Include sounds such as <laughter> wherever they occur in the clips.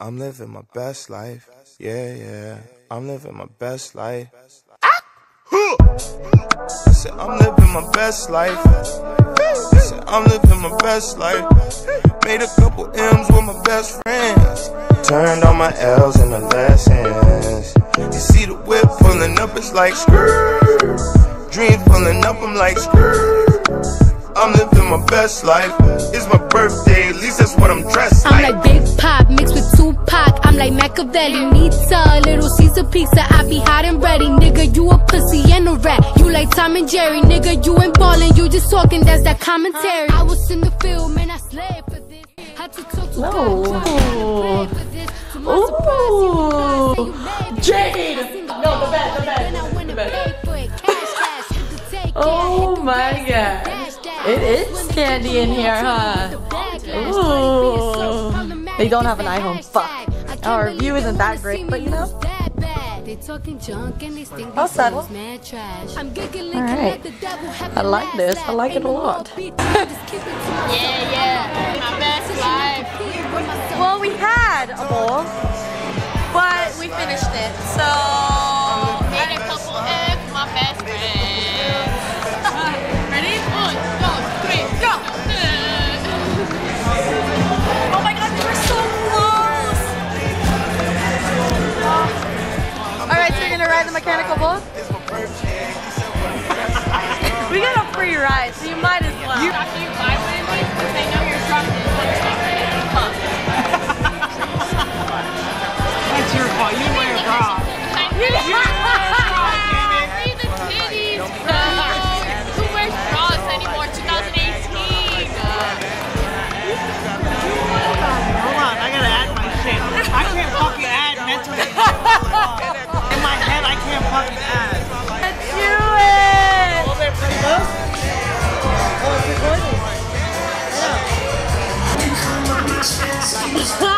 I'm living my best life. Yeah, yeah. I'm living my best life. I said, I'm living my best life. I said, I'm living my best life. Made a couple M's with my best friends. Turned all my L's into lessons. You see the whip pulling up, it's like skirt. Dream pulling up, I'm like skirt. I'm living my best life. It's my birthday, at least that's what I'm dressed like. I'm like Big Pop mixed with Tupac. I'm like Machiavelli, Nita, Little Caesar pizza. I be hot and ready, nigga. You a pussy and a rat. You like Tom and Jerry, nigga. You ain't ballin', you just talking. That's that commentary. I was in the field, man. I slayed for this. Had to talk to. God. Ooh. Jade. No, the bed, the bed, the bed. Oh my god. It is candy in here, huh? Ooh. They don't have an iPhone. Fuck. Our view isn't that great, but you know. I'll settle. Alright. I like this. I like it a lot. <laughs> yeah, yeah. My best life. Well, we had a bowl, but we finished it. So. Mechanical bull? <laughs> we got a free ride, so you might as well. You, after you buy one of these, because they know you're drunk, That's <laughs> your fault. You wear a bra. Who wears bras anymore? 2018. Hold on, I gotta add my shit. I can't fucking add mentally. <laughs> fucking add. Let's do it! Little bit pretty close? Oh, it's recording. Oh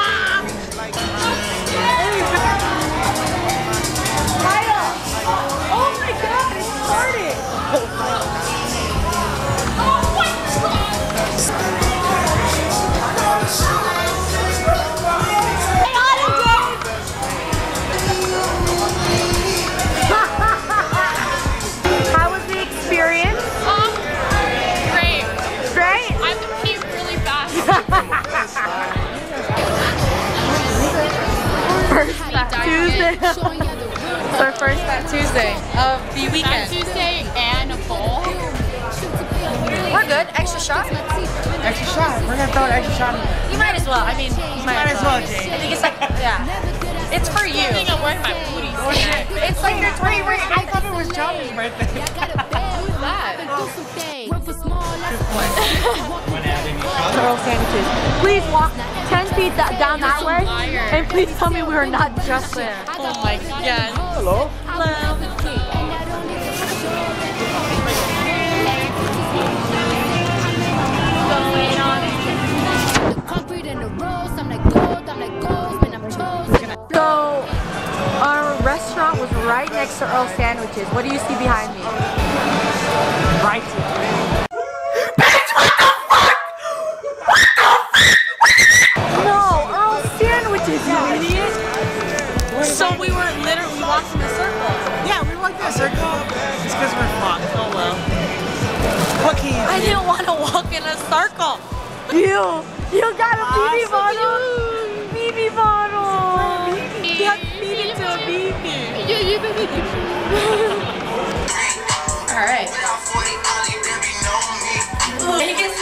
it's our first Fat Tuesday of the weekend. Fat Tuesday and a bowl. We're good. Extra shot. Extra shot. We're gonna throw an extra shot. You might as well. I mean, you might, might as well, Jay. I think it's like, yeah. It's for you. I think I'm wearing my booty. It's like your wait, wait. I thought it was Johnny's birthday. <laughs> Who's that? <laughs> Earl sandwiches. Please walk 10 feet down that way and please tell me we are not just there. Oh my god. Hello. Hello. So, our restaurant was right next to Earl Sandwiches. What do you see behind me? Right. I didn't want to walk in a circle. You, you got a BB bottle. BB bottle. You have to feed it to a BB. <laughs> Alright. Vegas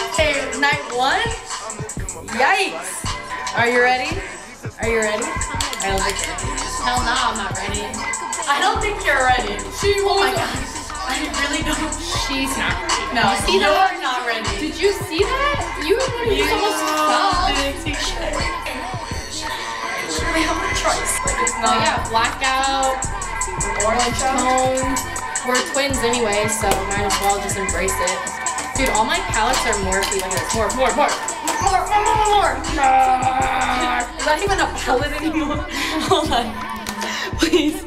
night one? Yikes. Are you ready? Are you ready? I don't think so. Hell no, I'm not ready. I don't think you're ready. She oh my god. I really don't. She's not ready. No, you see that? You're not ready. Did you see that? You, you almost fell. <laughs> Have a choice. Oh, yeah, blackout, orange tones. We're twins anyway, so might as well just embrace it. Dude, all my palettes are Morphe like this. More, more, more. More, more, more, <laughs> more. Is that even a palette anymore? <laughs> Hold on. Please.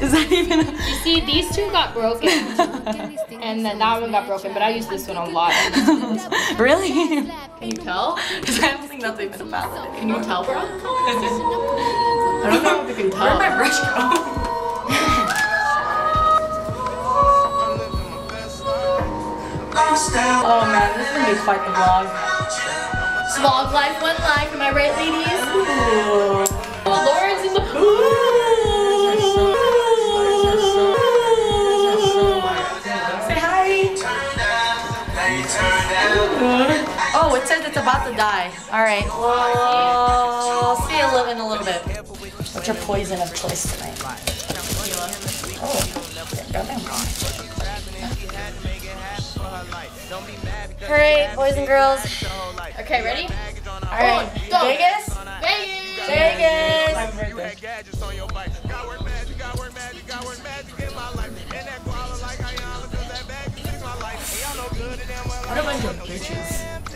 Is that even? A... You see, these two got broken, <laughs> and then that one got broken. But I use this one a lot. <laughs> <laughs> really? Can you tell? Because I don't think that's even a palette. Can you tell, bro? I don't know if you can tell. Where'd my brush go? oh man, this is gonna be quite the vlog. Vlog life, one life, am I right, ladies? Ooh. It says it's about to die. All right. Well, see you in a little bit. What's your poison of choice tonight? Oh. All right, boys and girls. Okay, ready? All right, go. Vegas. Vegas. Vegas. What a bunch of bitches.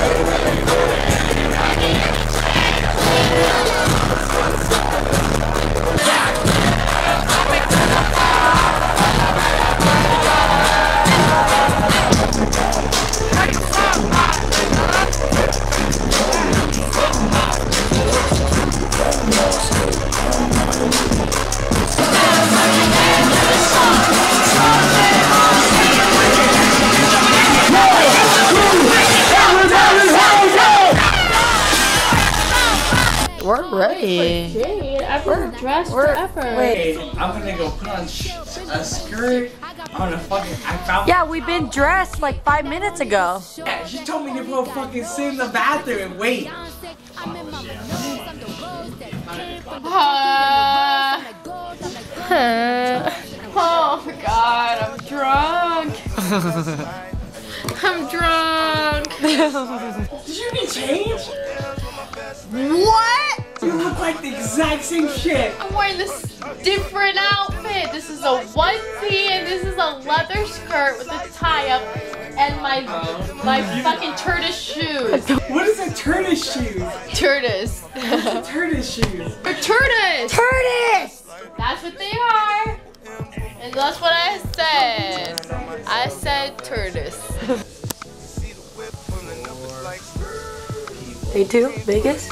We're been dressed We're- forever. wait. I'm gonna go put on a skirt. I'm gonna fucking. I found. Yeah, we've been dressed like five minutes ago. Yeah, she told me to go fucking sit in the bathroom and wait. Uh, <laughs> oh god, I'm drunk. <laughs> I'm drunk. Did you need change? What? You look like the exact same shit. I'm wearing this different outfit. This is a onesie and this is a leather skirt with a tie up and my my fucking tortoise shoes. What is a tortoise shoes? Tortoise. Tortoise shoes. They're tortoise. Curtis! That's what they are. And that's what I said. I said tortoise. Day two, Vegas.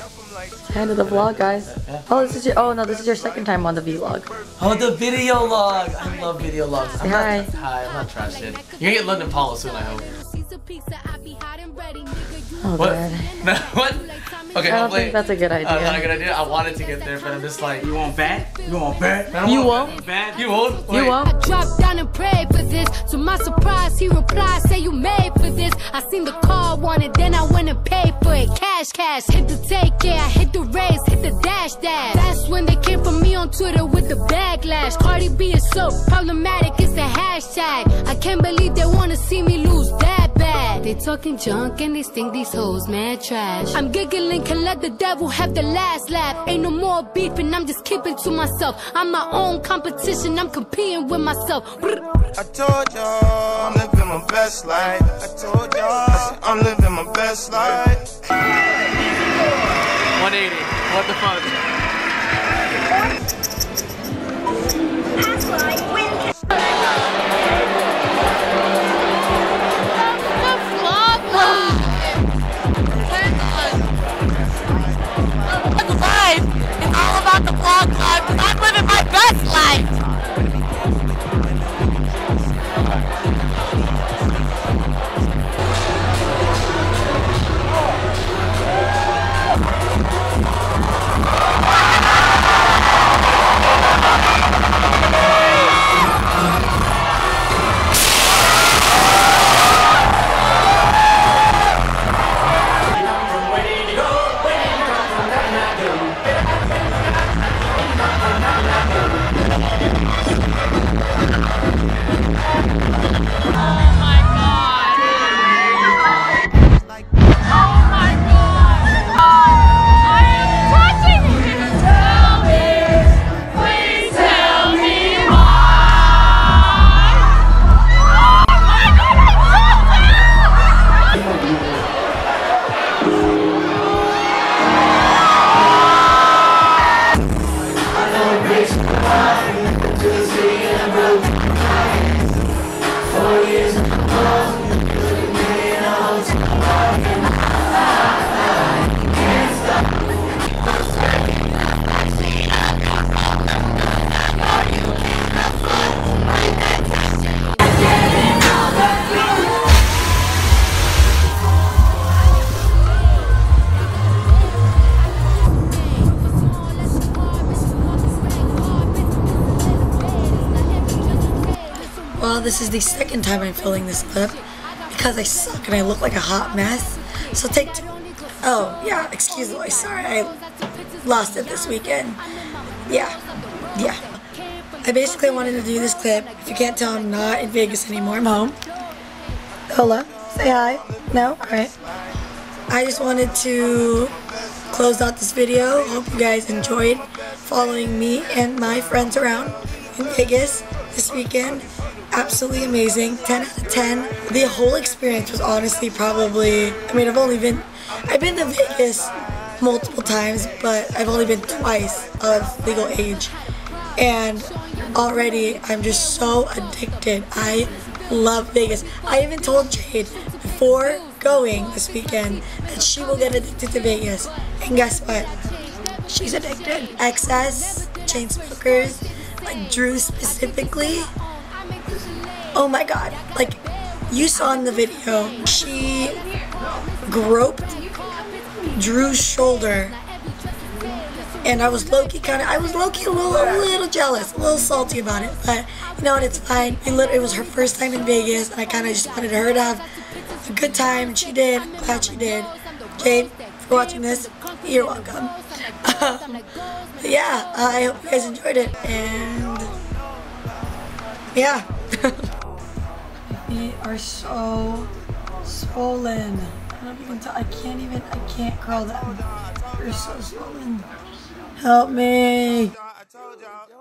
End of the vlog, guys. Oh, this is your. Oh no, this is your second time on the vlog. Oh, the video log! I love video logs. I'm Say not, hi. hi, I'm not trash shit. You're gonna get London Paula soon, I hope. Oh What? god. What? <laughs> Okay, I don't hopefully. think that's a good idea. Uh, not a idea. good idea. I wanted to get there, but I'm just like, You want bet? You want bet? You want- won't. Bet? You won't? You Wait. won't. I dropped down and prayed for this. To my surprise, he replied, say you made for this. I seen the car wanted, then I went and paid for it. Cash, cash, hit the take, yeah, I hit the raise, hit the dash, dash. That's when they came for me on Twitter with the backlash. Cardi B is so problematic, it's the hashtag. I can't believe they wanna see me lose that bad. They talking junk and they think these hoes mad trash. I'm giggling, can let the devil have the last laugh. Ain't no more beefing, I'm just keeping to myself. I'm my own competition, I'm competing with myself. I told y'all I'm living my best life. I told y'all I said, I'm living my best life. 180. What the fuck? Is the second time I'm filming this clip because I suck and I look like a hot mess. So take two. Oh, yeah, excuse me. Sorry, I lost it this weekend. Yeah, yeah. I basically wanted to do this clip. If you can't tell, I'm not in Vegas anymore. I'm home. Hola. Say hi. No? Alright. I just wanted to close out this video. Hope you guys enjoyed following me and my friends around in Vegas this weekend. Absolutely amazing. 10 out of 10. The whole experience was honestly probably, I mean, I've only been, I've been to Vegas multiple times, but I've only been twice of legal age. And already I'm just so addicted. I love Vegas. I even told Jade before going this weekend that she will get addicted to Vegas. And guess what? She's addicted. XS, Chainsmokers, like Drew specifically. Oh my god. Like, you saw in the video, she groped Drew's shoulder and I was low-key kind of, I was low-key a little, a little jealous, a little salty about it, but you know what, it's fine. It, was her first time in Vegas, and I kind of just wanted her to have a good time, and she did. glad she did. Jade, for watching this, you're welcome. <laughs> Um, yeah, I hope you guys enjoyed it, and yeah. <laughs> My feet are so swollen. I don't even tell, I can't even, I can't curl them. They're so swollen. Help me. I told y'all.